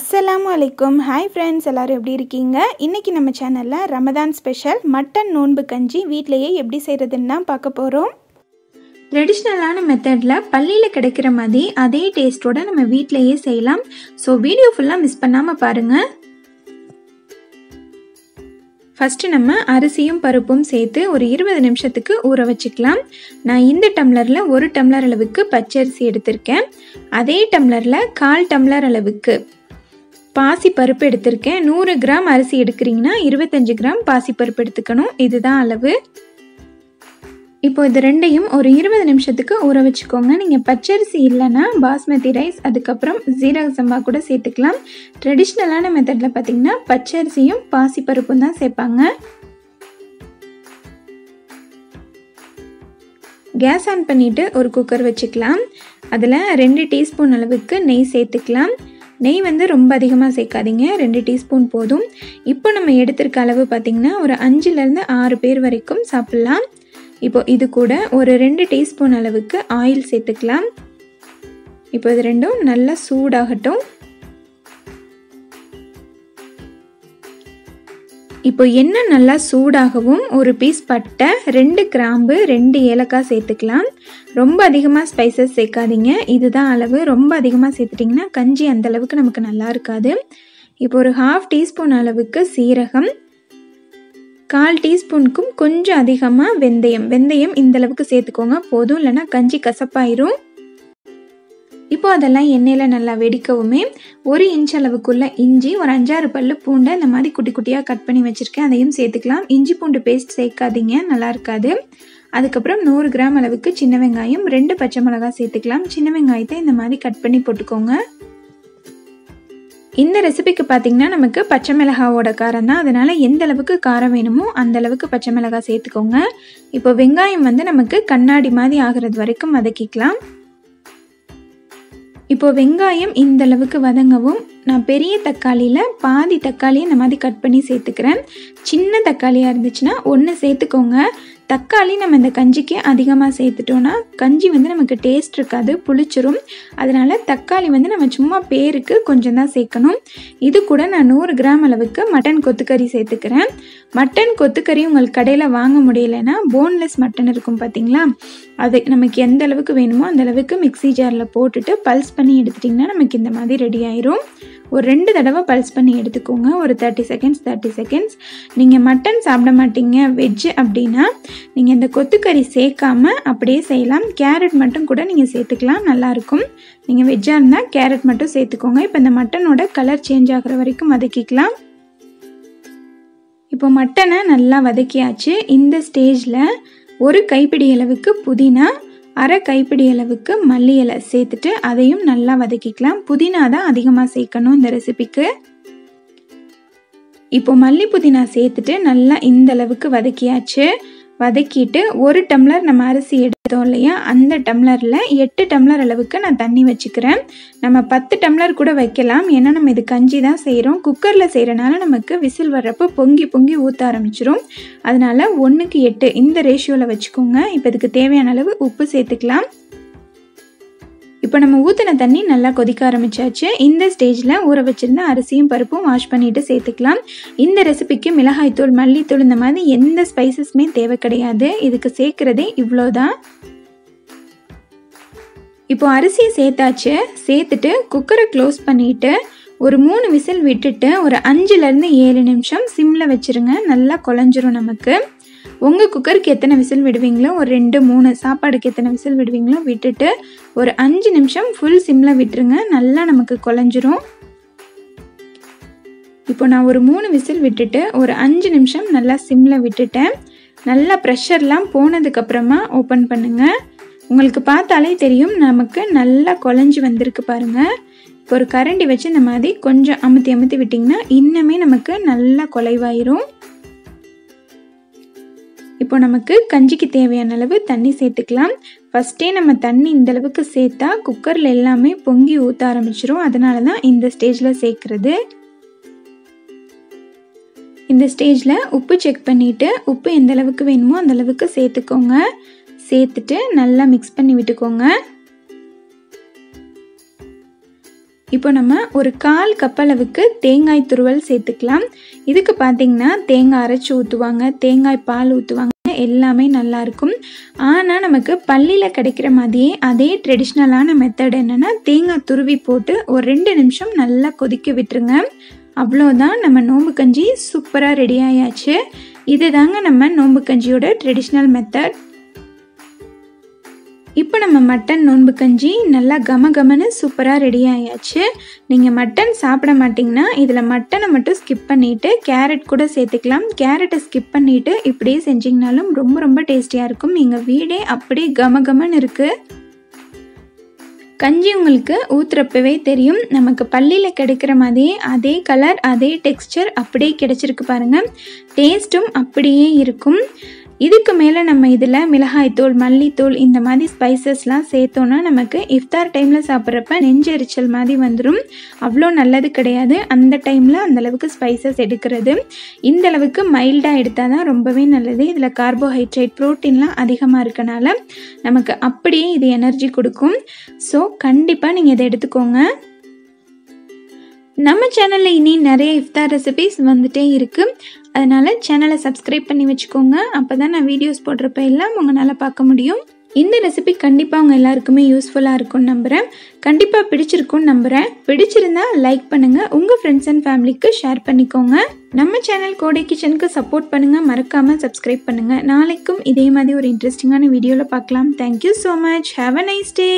அஸ்ஸலாமு அலைக்கும். Hi friends எல்லோரும் எப்படி இருக்கீங்க? இன்றைக்கி நம்ம சேனலில் ரமதான் ஸ்பெஷல் மட்டன் நோன்பு கஞ்சி வீட்டிலையே எப்படி செய்கிறதுன்னு தான் பார்க்க போகிறோம் ட்ரெடிஷ்னலான மெத்தடில் பள்ளியில் கிடைக்கிற மாதிரி அதே டேஸ்ட்டோட நம்ம வீட்டிலையே செய்யலாம். ஸோ வீடியோ ஃபுல்லாக மிஸ் பண்ணாமல் பாருங்கள் ஃபஸ்ட்டு நம்ம அரிசியும் பருப்பும் சேர்த்து ஒரு இருபது நிமிஷத்துக்கு ஊற வச்சுக்கலாம். நான் இந்த டம்ளரில் ஒரு டம்ளர் அளவுக்கு பச்சரிசி எடுத்திருக்கேன். அதே டம்ளரில் கால் டம்ளர் அளவுக்கு பாசி பருப்பு எடுத்திருக்கேன். நூறு கிராம் அரிசி எடுக்கிறீங்கன்னா இருபத்தஞ்சு கிராம் பாசி பருப்பு எடுத்துக்கணும். இதுதான் அளவு. இப்போ இது ரெண்டையும் ஒரு இருபது நிமிஷத்துக்கு ஊற வச்சுக்கோங்க. நீங்கள் பச்சரிசி இல்லைன்னா பாஸ்மதி ரைஸ் அதுக்கப்புறம் ஜீரக சம்பா கூட சேர்த்துக்கலாம். ட்ரெடிஷ்னலான மெத்தடில் பார்த்தீங்கன்னா பச்சரிசியும் பாசி பருப்பும் தான் சேர்ப்பாங்க. கேஸ் ஆன் பண்ணிவிட்டு ஒரு குக்கர் வச்சுக்கலாம். அதில் ரெண்டு டீஸ்பூன் அளவுக்கு நெய் சேர்த்துக்கலாம். நெய் வந்து ரொம்ப அதிகமாக சேர்க்காதீங்க. ரெண்டு டீஸ்பூன் போதும். இப்போ நம்ம எடுத்திருக்க அளவு பார்த்திங்கன்னா ஒரு அஞ்சுலேருந்து ஆறு பேர் வரைக்கும் சாப்பிட்லாம். இப்போ இது கூட ஒரு ரெண்டு டீஸ்பூன் அளவுக்கு ஆயில் சேர்த்துக்கலாம். இப்போ இது ரெண்டும் நல்லா சூடாகட்டும். இப்போ என்ன நல்லா சூடாகவும் ஒரு பீஸ் பட்டை ரெண்டு கிராம்பு ரெண்டு ஏலக்காய் சேர்த்துக்கலாம். ரொம்ப அதிகமாக ஸ்பைசஸ் சேர்க்காதீங்க. இதுதான் அளவு. ரொம்ப அதிகமாக சேர்த்துட்டிங்கன்னா கஞ்சி அந்த அளவுக்கு நமக்கு நல்லா இருக்காது. இப்போ ஒரு ஹாஃப் டீஸ்பூன் அளவுக்கு சீரகம். கால் டீஸ்பூனுக்கும் கொஞ்சம் அதிகமாக வெந்தயம். வெந்தயம் இந்த அளவுக்கு சேர்த்துக்கோங்க. போதும். இல்லைன்னா கஞ்சி கசப்பாயிரும். இப்போ அதெல்லாம் எண்ணெயில் நல்லா வெடிக்கவுமே ஒரு இன்ச் அளவுக்குள்ள இஞ்சி ஒரு அஞ்சாறு பல்லு பூண்டை இந்த மாதிரி குட்டி குட்டியாக கட் பண்ணி வச்சுருக்கேன். அதையும் சேர்த்துக்கலாம். இஞ்சி பூண்டு பேஸ்ட் சேர்க்காதீங்க. நல்லா இருக்காது. அதுக்கப்புறம் நூறு கிராம் அளவுக்கு சின்ன வெங்காயம் ரெண்டு பச்சை மிளகாய் சேர்த்துக்கலாம். சின்ன வெங்காயத்தை இந்த மாதிரி கட் பண்ணி போட்டுக்கோங்க. இந்த ரெசிபிக்கு பார்த்தீங்கன்னா நமக்கு பச்சை மிளகாவோட காரம் தான். அதனால் எந்த அளவுக்கு காரம் வேணுமோ அந்த அளவுக்கு பச்சை மிளகாய் சேர்த்துக்கோங்க. இப்போ வெங்காயம் வந்து நமக்கு கண்ணாடி மாதிரி ஆகிறது வரைக்கும் வதக்கிக்கலாம். இப்போ வெங்காயம் இந்த அளவுக்கு வதங்கவும். நான் பெரிய தக்காளியில் பாதி தக்காளியை இந்த மாதிரி கட் பண்ணி சேர்த்துக்கிறேன். சின்ன தக்காளியாக இருந்துச்சுன்னா ஒன்று சேர்த்துக்கோங்க. தக்காளி நம்ம இந்த கஞ்சிக்கு அதிகமாக சேர்த்துட்டோன்னா கஞ்சி வந்து நமக்கு டேஸ்ட் இருக்காது புளிச்சிரும். அதனால் தக்காளி வந்து நம்ம சும்மா பேருக்கு கொஞ்சம் தான் சேர்க்கணும். இது கூட நான் நூறு கிராம் அளவுக்கு மட்டன் கொத்துக்கறி சேர்த்துக்கிறேன். மட்டன் கொத்துக்கறி உங்களுக்கு கடையில் வாங்க முடியலைன்னா போன்லெஸ் மட்டன் இருக்கும் பார்த்தீங்களா அது நமக்கு எந்த அளவுக்கு வேணுமோ அந்த அளவுக்கு மிக்சி ஜாரில் போட்டுட்டு பல்ஸ் பண்ணி எடுத்துட்டிங்கன்னா நமக்கு இந்த மாதிரி ரெடி ஆயிரும். ஒரு ரெண்டு தடவை பல்ஸ் பண்ணி எடுத்துக்கோங்க. ஒரு தேர்ட்டி செகண்ட்ஸ் தேர்ட்டி செகண்ட்ஸ் நீங்கள் மட்டன் சாப்பிட மாட்டீங்க வெஜ்ஜு அப்படின்னா நீங்கள் இந்த கொத்துக்கறி சேர்க்காம அப்படியே செய்யலாம். கேரட் மட்டும் கூட நீங்கள் சேர்த்துக்கலாம் நல்லாயிருக்கும் நீங்கள் வெஜ்ஜாக இருந்தால் கேரட் மட்டும் சேர்த்துக்கோங்க. இப்போ இந்த மட்டனோட கலர் சேஞ்ச் ஆகிற வரைக்கும் வதக்கிக்கலாம். இப்போ மட்டனை நல்லா வதக்கியாச்சு. இந்த ஸ்டேஜில் ஒரு கைப்பிடி அளவுக்கு புதினா அரை கைப்பிடி அளவுக்கு மல்லி இலை சேர்த்துட்டு அதையும் நல்லா வதக்கிக்கலாம். புதினா தான் அதிகமாக சேர்க்கணும் இந்த ரெசிபிக்கு. இப்போ மல்லி புதினா சேர்த்துட்டு நல்லா இந்த அளவுக்கு வதக்கியாச்சு. வதக்கிட்டு ஒரு டம்ளர் நம்ம அரிசி எடுத்தோம் இல்லையா? அந்த டம்ளரில் எட்டு டம்ளர் அளவுக்கு நான் தண்ணி வச்சுக்கிறேன். நம்ம பத்து டம்ளர் கூட வைக்கலாம். ஏன்னா நம்ம இது கஞ்சி தான் செய்கிறோம் குக்கரில் செய்கிறனால நமக்கு விசில் வர்றப்போ பொங்கி பொங்கி ஊற்ற ஆரம்பிச்சிரும். அதனால் ஒன்றுக்கு எட்டு இந்த ரேஷியோவில் வச்சுக்கோங்க. இப்போ இதுக்கு தேவையான அளவு உப்பு சேர்த்துக்கலாம். இப்போ நம்ம ஊற்றின தண்ணி நல்லா கொதிக்க ஆரம்பிச்சாச்சு. இந்த ஸ்டேஜில் ஊற வச்சுருந்த அரிசியும் பருப்பும் வாஷ் பண்ணிவிட்டு சேர்த்துக்கலாம். இந்த ரெசிபிக்கு மிளகாய்த்தூள் மல்லித்தூள் இந்த மாதிரி எந்த ஸ்பைசஸுமே தேவை கிடையாது. இதுக்கு சேர்க்குறதே இவ்வளோதான் இப்போ அரிசியை சேர்த்தாச்சு. சேர்த்துட்டு குக்கரை க்ளோஸ் பண்ணிவிட்டு ஒரு மூணு விசில் விட்டுட்டு ஒரு அஞ்சுலேருந்து ஏழு நிமிஷம் சிம்மில் வச்சுருங்க. நல்லா குழஞ்சிரும் நமக்கு. உங்கள் குக்கருக்கு எத்தனை விசில் விடுவீங்களோ ஒரு ரெண்டு மூணு சாப்பாடுக்கு எத்தனை விசில் விடுவீங்களோ விட்டுட்டு ஒரு அஞ்சு நிமிஷம் ஃபுல் சிம்மில் விட்டுருங்க. நல்லா நமக்கு குழஞ்சிரும் இப்போ நான் ஒரு மூணு விசில் விட்டுட்டு ஒரு அஞ்சு நிமிஷம் நல்லா சிம்மில் விட்டுட்டேன். நல்லா ப்ரெஷர்லாம் போனதுக்கப்புறமா ஓப்பன் பண்ணுங்கள் உங்களுக்கு பார்த்தாலே தெரியும் நமக்கு நல்லா குழஞ்சி வந்திருக்கு பாருங்கள் இப்போ ஒரு கரண்டி வச்சு இந்த மாதிரி கொஞ்சம் அமுத்தி அமுத்தி விட்டிங்கன்னா இன்னுமே நமக்கு நல்லா குலைவாயிரும். இப்போ நமக்கு கஞ்சிக்கு தேவையான அளவு தண்ணி சேர்த்துக்கலாம். ஃபஸ்ட்டே நம்ம தண்ணி இந்தளவுக்கு சேர்த்தா குக்கரில் எல்லாமே பொங்கி ஊற்ற ஆரம்பிச்சிரும். அதனால தான் இந்த ஸ்டேஜில் சேர்க்குறது. இந்த ஸ்டேஜில் உப்பு செக் பண்ணிவிட்டு உப்பு எந்த அளவுக்கு வேணுமோ அந்தளவுக்கு சேர்த்துக்கோங்க. சேர்த்துட்டு நல்லா மிக்ஸ் பண்ணி விட்டுக்கோங்க. இப்போ நம்ம ஒரு கால் கப் அளவுக்கு தேங்காய் துருவல் சேர்த்துக்கலாம். இதுக்கு பார்த்தீங்கன்னா தேங்காய் அரைச்சி ஊற்றுவாங்க தேங்காய் பால் ஊற்றுவாங்க எல்லாமே நல்லாயிருக்கும் ஆனால் நமக்கு பள்ளியில் கிடைக்கிற மாதிரியே அதே ட்ரெடிஷ்னலான மெத்தட் என்னென்னா தேங்காய் துருவி போட்டு ஒரு ரெண்டு நிமிஷம் நல்லா கொதிக்க விட்டுருங்க. அவ்வளோதான் நம்ம நோம்பு கஞ்சி சூப்பராக ரெடி ஆயாச்சு. இது தாங்க நம்ம நோம்பு கஞ்சியோட ட்ரெடிஷ்னல் மெத்தட் இப்போ நம்ம மட்டன் நோன்பு கஞ்சி நல்லா கம கமன்னு சூப்பராக ரெடி ஆயாச்சு. நீங்கள் மட்டன் சாப்பிட மாட்டிங்கன்னா இதில் மட்டனை மட்டும் ஸ்கிப் பண்ணிவிட்டு கேரட் கூட சேர்த்துக்கலாம். கேரட்டை ஸ்கிப் பண்ணிவிட்டு இப்படியே செஞ்சிங்கனாலும் ரொம்ப ரொம்ப டேஸ்டியாக இருக்கும். எங்கள் வீடே அப்படியே கம கமன்னு இருக்குது கஞ்சி உங்களுக்கு ஊற்றுறப்பவே தெரியும். நமக்கு பள்ளியில் கிடைக்கிற மாதிரியே அதே கலர் அதே டெக்ஸ்டர் அப்படியே கிடைச்சிருக்கு பாருங்கள் டேஸ்ட்டும் அப்படியே இருக்கும். இதுக்கு மேலே நம்ம இதில் மிளகாய்த்தூள் மல்லித்தூள் இந்த மாதிரி ஸ்பைசஸ்லாம் சேர்த்தோன்னா நமக்கு இஃப்தார் டைமில் சாப்பிட்றப்ப நெஞ்செரிச்சல் மாதிரி வந்துடும் அவ்வளோ நல்லது கிடையாது. அந்த டைமில் அந்தளவுக்கு ஸ்பைசஸ் எடுக்கிறது. இந்த அளவுக்கு மைல்டாக எடுத்தால் தான் ரொம்பவே நல்லது. இதில் கார்போஹைட்ரேட் ப்ரோட்டீன்லாம் அதிகமாக இருக்கனால நமக்கு அப்படியே இது எனர்ஜி கொடுக்கும். ஸோ கண்டிப்பாக நீங்கள் இதை எடுத்துக்கோங்க. நம்ம சேனலில் இனி நிறைய இஃப்தார் ரெசிபிஸ் வந்துட்டே இருக்குது அதனால் சேனலை சப்ஸ்கிரைப் பண்ணி வச்சுக்கோங்க. அப்போ தான் நான் வீடியோஸ் போடுறப்ப எல்லாம் உங்களால் பார்க்க முடியும். இந்த ரெசிபி கண்டிப்பாக உங்கள் எல்லாருக்குமே யூஸ்ஃபுல்லாக இருக்கும்னு நம்புகிறேன் கண்டிப்பாக பிடிச்சிருக்கும்னு நம்புகிறேன் பிடிச்சிருந்தா லைக் பண்ணுங்கள் உங்கள் ஃப்ரெண்ட்ஸ் அண்ட் ஃபேமிலிக்கு ஷேர் பண்ணிக்கோங்க. நம்ம சேனல் கோடை கிச்சனுக்கு சப்போர்ட் பண்ணுங்கள் மறக்காமல் சப்ஸ்கிரைப் பண்ணுங்கள் நாளைக்கும் இதே மாதிரி ஒரு இன்ட்ரெஸ்டிங்கான வீடியோவில் பார்க்கலாம். Thank you so much have a nice day